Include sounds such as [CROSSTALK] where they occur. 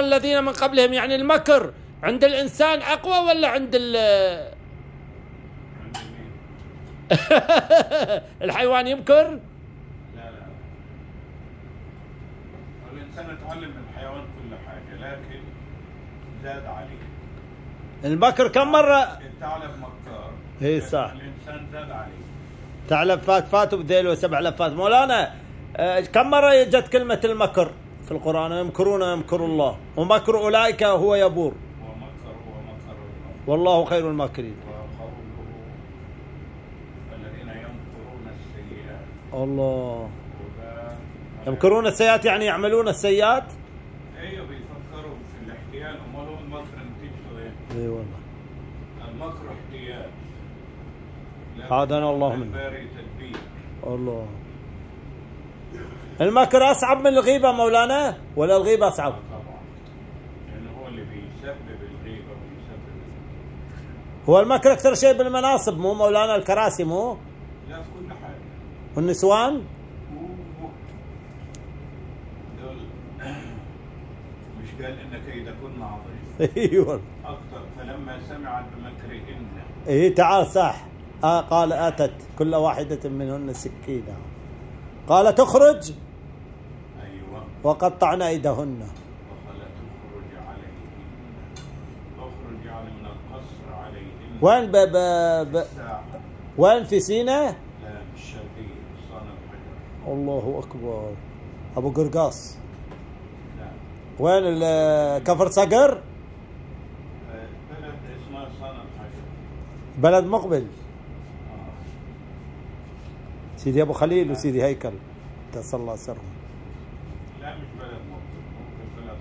الذين من قبلهم يعني المكر. عند الإنسان أقوى ولا عند ال عند [LAUGHS] مين؟ الحيوان يمكر؟ لا لا. الإنسان يتعلم من الحيوان كل حاجة لكن زاد عليه. المكر كم مرة؟ الثعلب مكار إيه لكن صح. الإنسان زاد عليه. ثعلب فات فات وبذيل سبع لفات. مولانا آه، كم مرة جت كلمة المكر؟ في القرآن يمكرون يمكر الله. ومكر أولئك هو يبور. ومكر ومكر الله والله خير الماكرين. الله. يمكرون السيئات يعني يعملون السيئات؟ أيوه بيفكروا في الاحتيال. امال هو المكر نتيجته إيه؟ إي والله. المكر احتيال. عادنا الله منه. الله. المكر أصعب من الغيبة مولانا ولا الغيبة أصعب؟ طبعا لأنه هو اللي بيسبب الغيبه وبيسبب هو المكر أكثر شيء بالمناصب مو مولانا الكراسي مو؟ لا في كل حاجة والنسوان؟ [COUGHS] مش قال ان كيدكن عظيم أيوه. أكثر فلما سمعت بمكرهن اي تعال صح. آه قال آتت كل واحدة منهن سكينة. قال تخرج. أيوه. وقطعنا عليهن. وين ب ب ب وين في سينا؟ الله أكبر. أبو قرقاص. وين كفر صقر آه، بلد مقبل. سيدي أبو خليل وسيدي هيكل. صلى الله لا مش بلد ممكن بلد